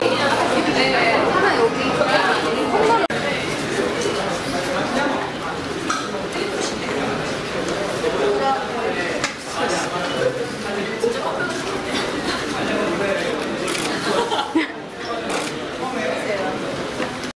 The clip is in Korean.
네.